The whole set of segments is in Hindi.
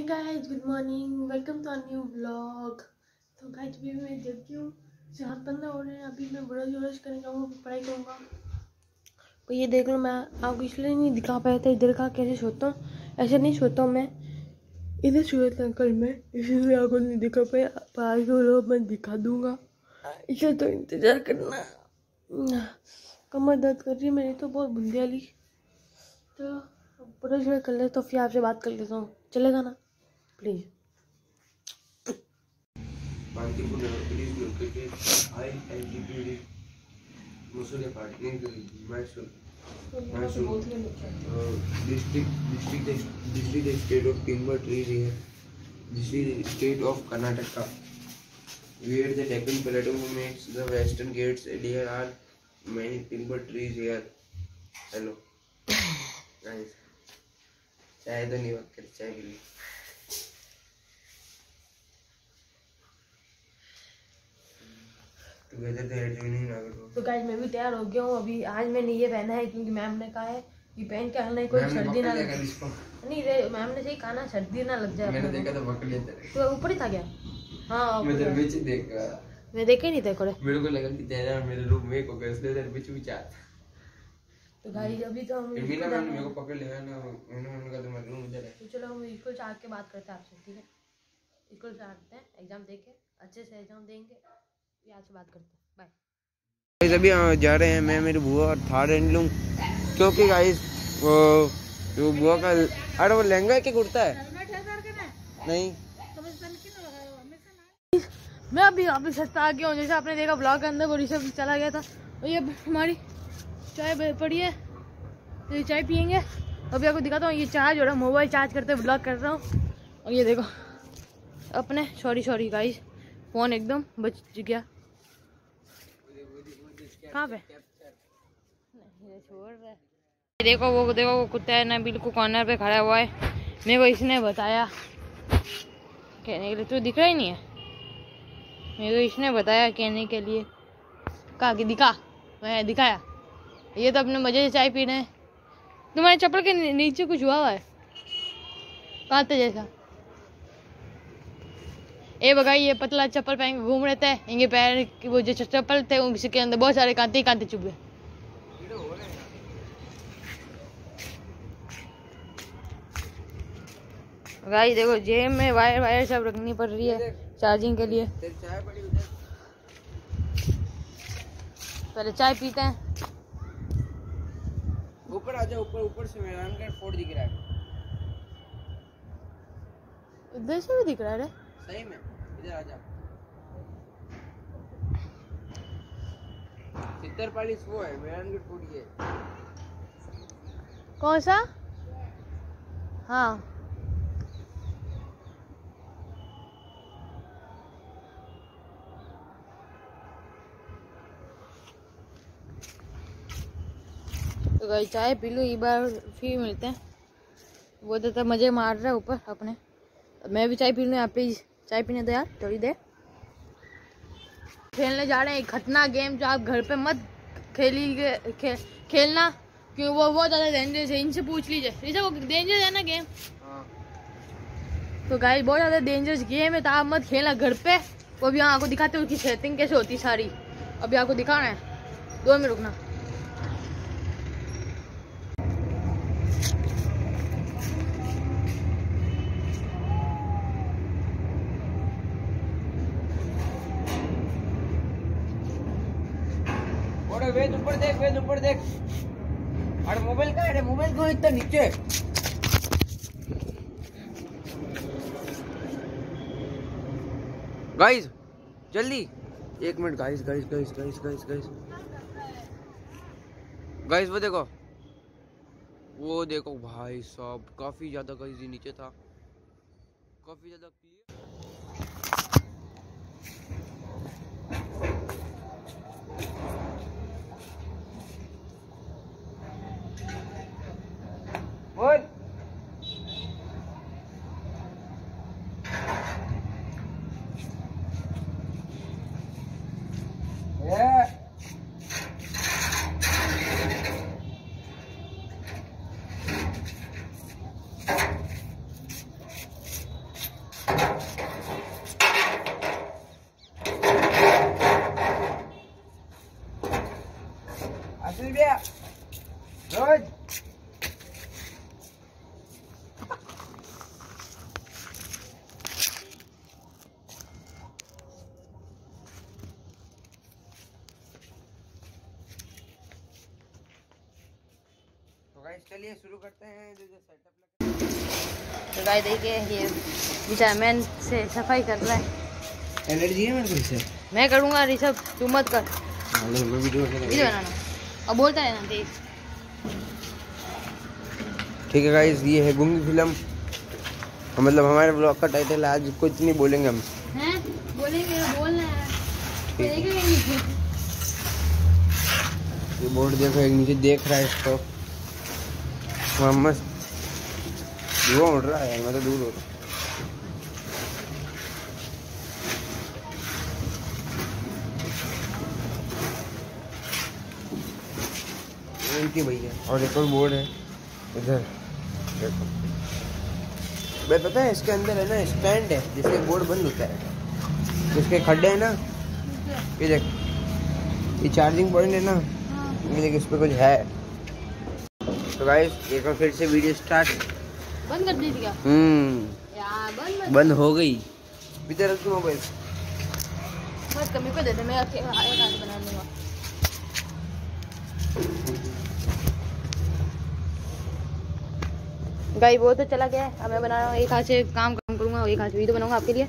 good morning. Welcome to a new vlog. तो गाइस अभी मैं जगी हूँ सात पंद्रह हो रहे हैं, अभी मैं ब्रश व्रश करने जाऊँगा पढ़ाई करूँगा। तो ये देख लो, मैं आपको इसलिए नहीं दिखा पाया था, इधर का कैसे सोता हूँ। ऐसे नहीं सोता हूँ मैं। इधर सोया था कल मैं इसलिए आपको नहीं दिखा पाया, पर आज को लोग मैं दिखा दूँगा। इसे तो इंतज़ार करना। कमर दर्द कर रही है मेरी तो बहुत बुंदी वाली। तो ब्रश व्रश कर ले तो फिर आपसे बात कर लेता हूँ। चलेगा ना? Please uh, district district state of timber trees here. This is state of Karnataka. Where the Deccan Plateau makes the western gates, there are many timber trees here. Hello, guys. चाय तो नहीं बात कर चाय के लिए टुगेदर द एडजॉइनिंग नागरकोट तो गाइस मैं भी तैयार हो गया हूँ। अभी आज मैंने ये पहना है क्योंकि मैम ने कहा है कि पहन के आना है कोई सर्दी ना लग नहीं रे मैम ने सही कहा ना सर्दी ना लग जाए मैंने देखा तो पकड़ लिया तो ऊपर ही था क्या? हाँ मैं था। बीच देखा मैं देखे नहीं थे कोड़े मेरे को लगा कि तेरा मेरे रूम में को गए इसलिए तेरे बीच बीच आता तो गाइस अभी तो हम मीना मैंने मेरे को पकड़ लिया ना मैंने मैंने कहा तुम्हारा रूम इधर है तो चलो हम स्कूल से आके बात करते हैं आपसे ठीक है? स्कूल से आते हैं एग्ज़ाम देके अच्छे से एग्ज़ाम देंगे। फिर आपसे बात करते हैं। बाय गाइस अभी जा रहे हैं मैं मेरी बुआ और थार एंड लूँ क्योंकि गाइस वो जो बुआ का अरे वो लहंगा है कि कुर्ता है? नहीं। मैं अभी अभी सस्ता आ गया हूँ जैसे आपने देखा ब्लॉग के अंदर वो ऋषभ चला गया था। और ये हमारी चाय पड़ी है। तो ये चाय पियेंगे। अभी आपको दिखाता हूँ ये चार्ज हो रहा है मोबाइल चार्ज करते हुए ब्लॉग कर रहा हूँ। और ये देखो अपने सॉरी सॉरी गाइस फ़ोन एकदम बच गया। कहाँ पे? देखो वो देखो वो कुत्ता है ना, बिल्कुल कॉर्नर पे खड़ा हुआ है। मेरे को इसने बताया। कहने के लिए तू दिख रहा ही नहीं है। मेरे को इसने बताया कहने के लिए। कहा कि दिखा, मैं दिखाया। ये तो अपने मज़े से चाय पी रहे हैं। तुम्हारे चप्पल के नीचे कुछ हुआ हुआ है? कांते जैसा। ए बगाई ये पतला चप्पल पहन के घूम रहे थे इनके पैर की वो जो चप्पल थे उसके अंदर बहुत सारे कांते ही कांते चुभ। गए गाई देखो जेब में वायर वायर सब रखनी पड़ रही है चार्जिंग के लिए। उधर पहले चाय पीते हैं। ऊपर आ जाओ ऊपर ऊपर से मेरा का फोर्ट दिख रहा है। इधर से भी दिख रहा है सही में, इधर आ जा। सितर वो है कौन सा? हाँ। तो भाई चाय पी लो, एक बार फिर मिलते हैं। वो तो तब मज़े मार रहा है ऊपर अपने। मैं भी चाय पी लूँ यहाँ पे चाय पीने दो यार थोड़ी देर। खेलने जा रहे हैं खतना गेम जो आप घर पे मत खेली खे, खेलना क्योंकि वो बहुत ज़्यादा डेंजरस है इनसे पूछ लीजिए। जैसे वो डेंजरस है ना गेम हाँ। तो गाइस बहुत ज़्यादा डेंजरस गेम है तो आप मत खेलना घर पे। वो भी आपको दिखाते हैं उसकी सेटिंग कैसे होती सारी। अभी आपको दिखाना है। दो में रुकना। वेद ऊपर देख, वेद ऊपर देख। अरे मोबाइल का है मोबाइल क्यों इतना नीचे? गाइस जल्दी। एक minute guys guys guys guys guys guys guys वो देखो। वो देखो भाई साहब, काफ़ी ज़्यादा गाइस नीचे था। काफ़ी ज़्यादा Вон! Yeah. Э. А тебе! Дочь! चलिए शुरू करते हैं। जो जो सेटअप तो गाय देखिए ये विटामिन से सफ़ाई कर रहा है। एनर्जी है मेरे को इससे? मैं करूँगा ऋषभ तू मत कर। हाँ वीडियो वीडियो बनाना। अब बोलता है ना तेज ठीक है गाइस ये है गुंगी फ़िल्म। मतलब हमारे ब्लॉग का टाइटल है आज कुछ नहीं बोलेंगे हम। हैं? बोलेंगे बोलना है। ये बोर्ड देखो एक नीचे देख रहा है इसको। मोहम्मद धुआँ उड़ रहा है यार मैं तो दूर हो रहा इनकी भैया और एक और बोर्ड है इधर देखो मैं पता है इसके अंदर है ना स्टैंड है जिससे बोर्ड बंद होता है। जिसके खड्डे हैं ना ये देख ये चार्जिंग पॉइंट है ना ये देख इस पे कुछ है। तो गाइस एक बार फिर से वीडियो स्टार्ट बंद कर दी थी क्या? हम्म। बंद बंद हो गई। इधर रख मोबाइल। मत कमी पे दे दे मैं अकेला एक हाथ बना लूँगा। गाई वो तो चला गया अब मैं बना रहा हूँ एक हाथ से काम काम करूँगा एक हाथ वीडियो बनाऊँगा आपके लिए।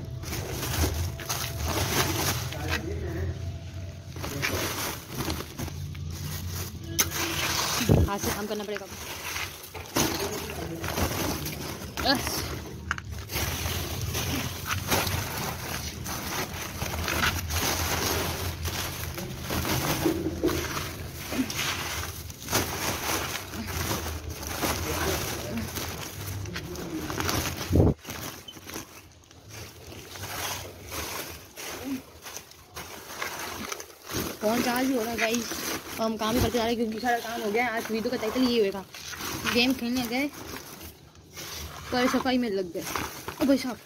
हाथ से काम करना पड़ेगा। फ़ोन चार्ज हो रहा है गाइस हम काम करते जा रहे हैं क्योंकि सारा काम हो गया आज वीडियो का टाइटल ये होगा गेम खेलने गए, पर सफ़ाई में लग गए। ओ भाई साहब,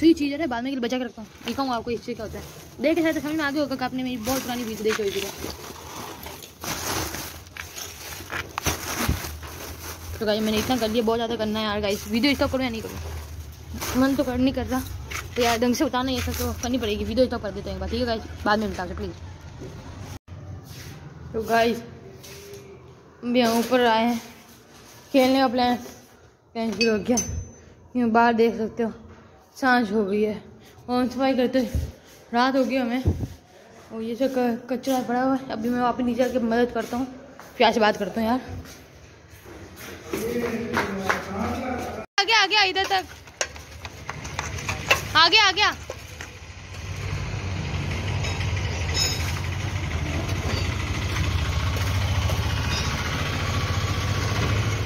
सही चीज़ है बाद में के लिए बचा के रखता हूँ। दिखाऊँगा आपको इससे क्या होता है। देखे शायद समझ में आगे होगा आपने मेरी बहुत पुरानी वीडियो देखी हुई थी तो गाइस मैंने इतना कर लिया, बहुत ज़्यादा करना है यार गाइस वीडियो स्टॉप करूँ या नहीं करूँ? मन तो कर, नहीं कर रहा। तो यार ढंग से उतारना ये सब तो करनी पड़ेगी। वीडियो स्टॉप कर देते हैं बार, ठीक है गाइस बाद में बता प्लीज़ तो गाइस हम ऊपर आए हैं। खेलने का प्लान कैंसिल हो गया। यहाँ बाहर देख सकते हो साँझ हो गई है। और सफ़ाई करते रात हो गई हमें। और ये सब कचरा पड़ा हुआ है, अभी मैं वापस नीचे आके मदद करता हूँ। प्यार से बात करता हूँ यार। आ गया आ गया इधर तक। आ गया आ गया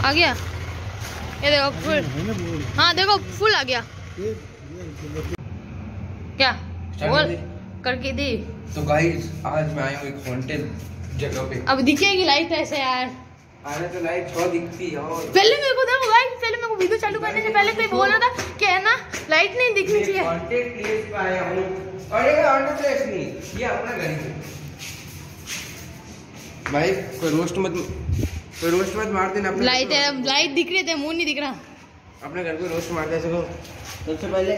आ गया? ये देखो फुल हाँ देखो फुल आ गया। क्या? बोल। करके दे। तो गाइस आज मैं आया हूँ एक हॉन्टेड जगह पे। अब दिखेगी लाइट ऐसे यार। आने तो लाइट बहुत दिखती है और पहले मेरे को देखो पहले मेरे को वीडियो चालू करने से पहले कोई बोल रहा था कि है ना लाइट नहीं दिखनी चाहिए। हॉन्टेड प्लेस पे आया हूँ। और ये हॉन्टेड प्लेस नहीं ये अपना घर है भाई कोई रोस्ट मत कोई रोस्ट मत मार देना अपने लाइट है लाइट दिख रही है मुँह नहीं दिख रहा। अपने घर को रोस्ट मार दे सको सबसे पहले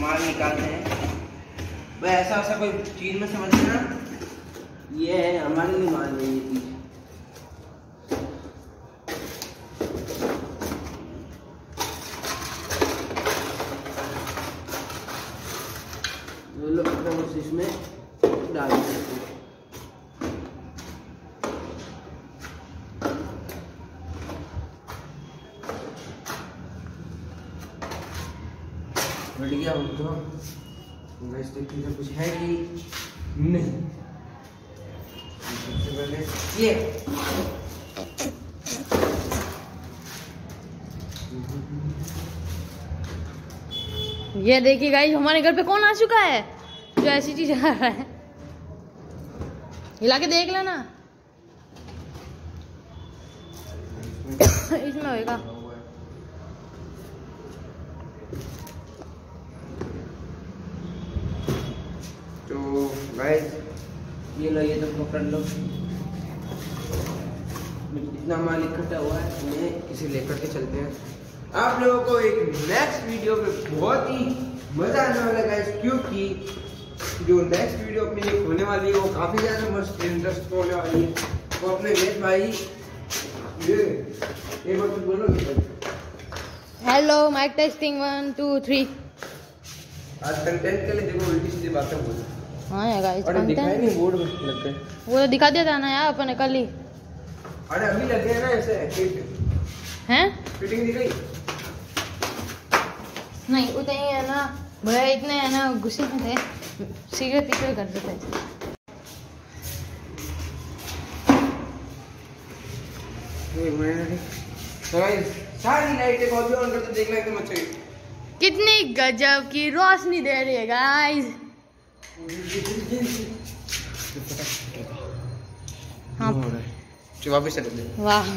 माल निकालते हैं। भाई ऐसा ऐसा कोई चीज़ में समझ ना ये है हमारे लिए माल नहीं ये चीज़ ये लोग अपना बस इसमें डाल देते हैं बढ़ गया हम तो गैस हैं कुछ है कि नहीं? सबसे पहले ये। ये देखिए गाइस, हमारे घर पे कौन आ चुका है? जो ऐसी चीज़ आ रहा है। हिला के देख लेना। इसमें होएगा। तो गाइस ये लो ये तुम पकड़ लो। इतना माल इकट्ठा हुआ है मैं इसे लेकर के चलते हैं। आप लोगों को एक नेक्स्ट वीडियो में बहुत ही मज़ा आने वाला है गाइस क्योंकि जो नेक्स्ट वीडियो अपनी होने वाली है वो काफ़ी ज़्यादा मस्त इंटरेस्ट होने वाली है। वो अपने वेद भाई ये एक बार कुछ बोलो hello mic testing one two three आज कंटेंट के लिए देखो उल्टी सीधी बातें बोल। हाँ यार गाइस अरे दिखाई नहीं बोर्ड में लग गए वो तो दिखा दिया था ना यार अपन ने कल ही अरे अभी लग गए ना ऐसे फिट हैं। फिटिंग दिख रही नहीं उतने ही है ना। भैया इतने है ना गुस्से में थे सिगरेट पीछे कर देते तो सारी लाइटें ऑन देखना एकदम अच्छा कितनी गजब की रोशनी दे रही है गाइस हाँ। चलो वापस चले। वाह।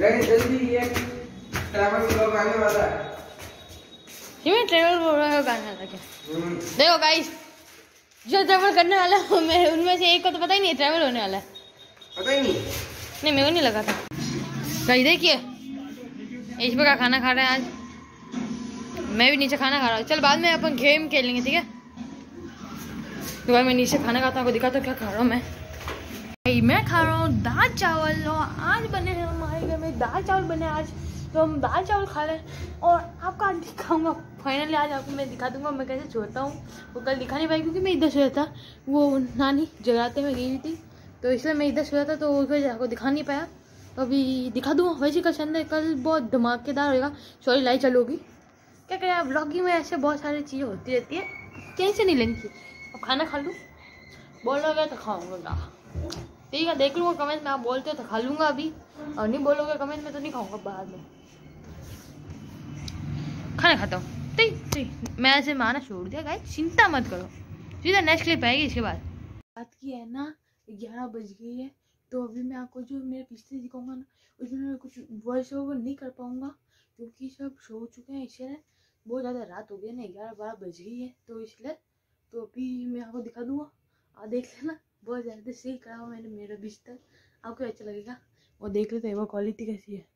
जल्दी ये ट्रैवल ब्लॉग आने वाला है। ये ट्रेवल बोल रहा हूँ गाना लगे हम्म, देखो गाइस जो ट्रेवल करने वाला है मैं उनमें से एक को तो पता ही नहीं ट्रेवल होने वाला है। पता ही नहीं। नहीं, मेरे को नहीं लगा था। कहीं देखिए, इस का खाना खा रहे हैं आज? मैं भी नीचे खाना खा रहा हूँ। चल, बाद में अपन गेम खेलेंगे, ठीक है? तो भाई, मैं नीचे खाना खाता हूँ दिखाता क्या खा रहा हूँ मैं। भाई, मैं खा रहा हूँ दाल चावल, और आज बने हैं हमारे घर में दाल चावल बने आज। तो हम दाल चावल खा रहे हैं, और आपको आज दिखाऊँगा। फाइनली आज आपको मैं दिखा दूँगा, मैं कैसे छोड़ता हूँ। वो कल दिखा नहीं पाई, क्योंकि मैं इधर सोया था वो नानी जगराते में गई हुई थी। तो इसलिए मैं इधर सोया था तो उस वजह आपको दिखा नहीं पाया। तो अभी दिखा दूँगा। वैसे कल संडे, कल बहुत धमाकेदार होगा सॉरी लाइट चालू होगी। क्या करें ब्लॉगिंग में ऐसे बहुत सारी चीज़ें होती रहती है। टेंशन नहीं लेनी अब खाना खा लूँ। बोलोगे तो खाऊँगा। ठीक है, देख लूँगा कमेंट में। आप बोलते हो तो खा लूँगा अभी। और नहीं बोलोगे कमेंट में तो नहीं खाऊँगा बाद में। खाना खाता हूँ। ठीक ठीक। मैं ऐसे माना छोड़ दिया गाइस चिंता मत करो। सीधा नेक्स्ट क्लिप आएगी इसके बाद। रात की है ना ग्यारह बज गई है। तो अभी मैं आपको जो मेरे पिछले दिखाऊँगा ना, उसमें मैं कुछ वॉइस ओवर नहीं कर पाऊँगा, क्योंकि सब सो चुके हैं, इसलिए बहुत ज़्यादा रात हो गई ना, ग्यारह बारह बज गई है तो इसलिए तो अभी मैं आपको दिखा दूँगा। आप देख लेना, बहुत ज़्यादा सही करा हुआ मैंने मेरा बिस्तर आपको अच्छा लगेगा और देख लेते हैं, वो क्वालिटी कैसी है।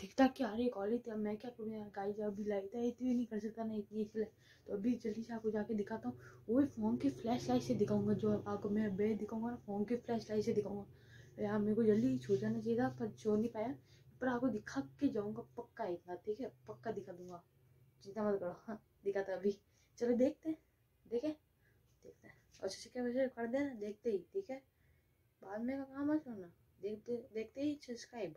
ठीक ठाक की आ रही क्वालिटी अब मैं क्या करूँ यार? गाइस अभी लाइट है इतनी नहीं कर सकता ना इतनी इसलिए तो अभी जल्दी से आपको जाके दिखाता हूँ। वो भी फ़ोन की फ्लैश लाइट से दिखाऊँगा जो आपको मैं बेड दिखाऊँगा ना फ़ोन की फ्लैश लाइट से दिखाऊँगा। यार, मेरे को जल्दी छो जाना चाहिए था, पर छो नहीं पाया। पर आपको दिखा के जाऊँगा पक्का बार, ठीक है? पक्का दिखा दूँगा। चिंता मत करो हाँ दिखाता अभी। चलो देखते हैं, देखे। देखते हैं। और क्या वैसे कर देना, देखते ही, ठीक है? बाद में काम मत करना देखते देखते ही सब्सक्राइब